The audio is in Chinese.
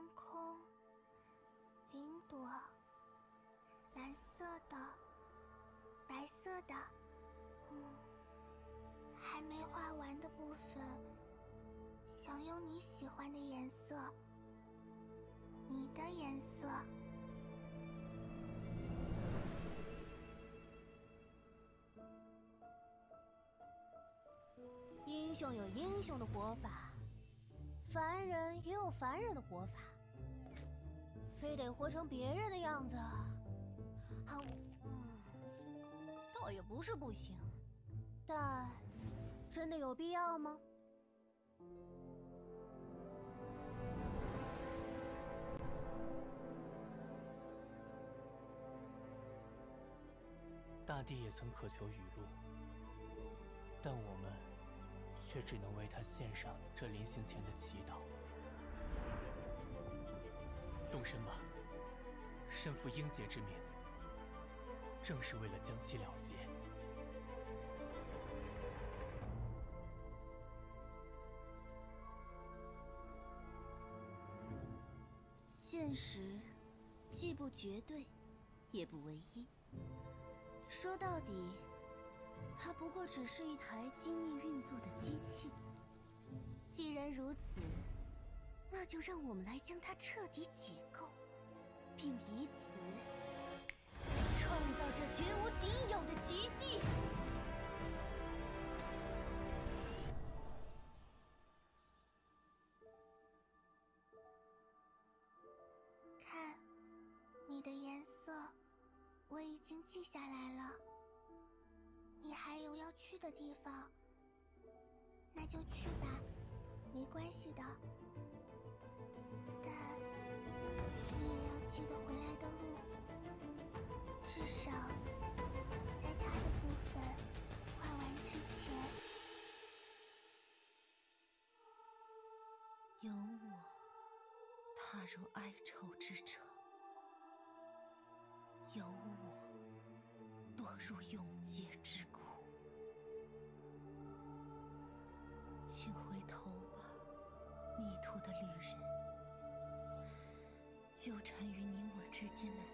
天空，云朵，蓝色的，白色的，嗯，还没画完的部分，想用你喜欢的颜色，你的颜色。英雄有英雄的活法，凡人也有凡人的活法。非得活成别人的样子，啊，嗯，倒也不是不行，但真的有必要吗？大地也曾渴求雨露，但我们却只能为他献上这临行前的祈祷。动身吧，身负英杰之名，正是为了将其了结。现实既不绝对，也不唯一。说到底，它不过只是一台精密运作的机器。既然如此，就让我们来将它彻底解构，并以此创造这绝无仅有的奇迹。看，你的颜色我已经记下来了。你还有要去的地方，那就去吧，没关系的。至少在他的部分画完之前。有我踏入哀愁之城，有我堕入永劫之苦，请回头吧，迷途的旅人。纠缠于你我之间的，